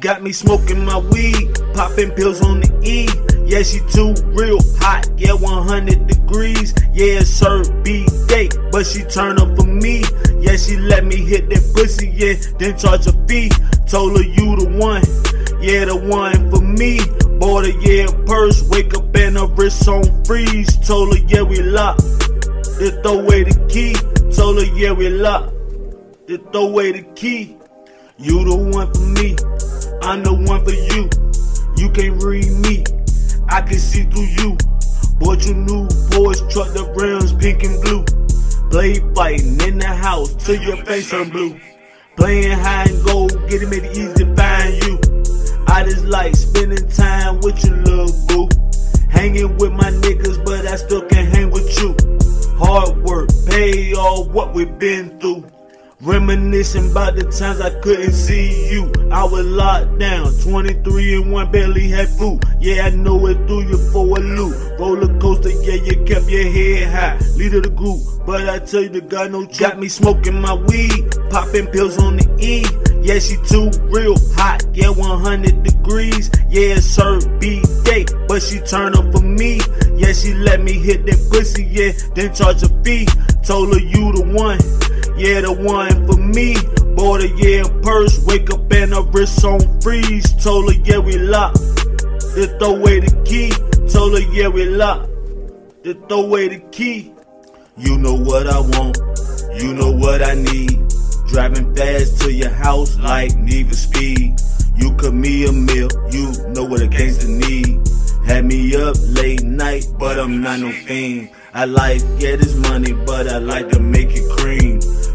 Got me smoking my weed, popping pills on the E. Yeah, she too real hot, yeah, 100 degrees. Yeah, it's her B-day, but she turn up for me. Yeah, she let me hit that pussy, yeah, then charge a fee. Told her you the one, yeah, the one for me. Bought a yeah purse, wake up and her wrist on freeze. Told her yeah we locked, then throw away the key. Told her yeah we locked, then throw away the key. You the one for me, I'm the one for you. You can't read me, I can see through you. Bought you new boys, truck the rims pink and blue. Play fighting in the house till your face turn blue. Playing high and go, made it easy to find you. I just like spending time with you, little boo. Hanging with my niggas, but I still can't hang with you. Hard work, pay all what we've been through. Reminiscing about the times I couldn't see you. I was locked down, 23 and one, barely had food. Yeah, I know it threw you for a loop. Roller coaster, yeah, you kept your head high. Leader of the group, but I tell you, the guy no truth. Got me smoking my weed, popping pills on the E. Yeah, she too real hot, yeah, 100 degrees. Yeah, it's her B-day, but she turn up for me. Yeah, she let me hit that pussy, yeah, then charge a fee. Told her you the one yeah, the one for me. Bought a yeah purse, wake up and her wrist on freeze. Told her yeah we locked, then throw away the key. Told her yeah we locked, then throw away the key. You know what I want, you know what I need. Driving fast to your house like Need for Speed. You cut me a meal, you know what a gangster need. Had me up late night, but I'm not no fiend. I like get this money, but I like to make it cream.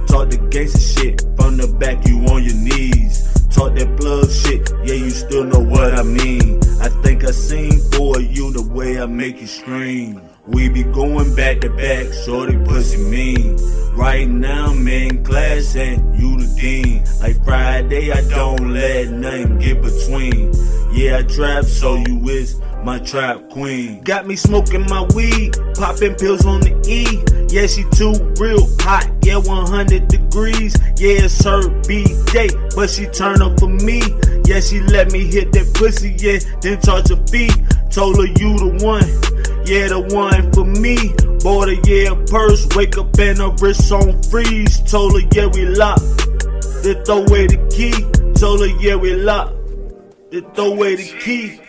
Talk the gangster shit from the back, you on your knees. Talk that plug shit, yeah, you still know what I mean. I think I seen for you the way I make you scream. We be going back to back, shorty pussy mean. Right now, man, class and you the dean. Like Friday, I don't let nothing get between. Yeah, I trap, so you is my trap queen. Got me smoking my weed, popping pills on the E. Yeah, she too real hot, yeah, 100 degrees. Yeah, it's her B-day, but she turn up for me. Yeah, she let me hit that pussy, yeah, then charge a fee. Told her you the one, yeah, the one for me. Bought a yeah purse, wake up and her wrist on freeze. Told her yeah we locked, then throw away the key. Told her yeah we locked, then throw away the key.